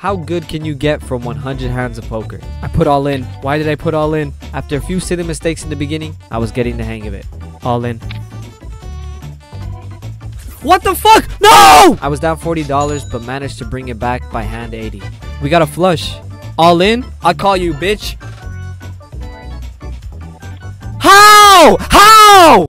How good can you get from 100 hands of poker? I put all in. Why did I put all in? After a few silly mistakes in the beginning, I was getting the hang of it. All in. What the fuck? No! I was down $40 but managed to bring it back by hand 80. We got a flush. All in? I call you, bitch. How? How?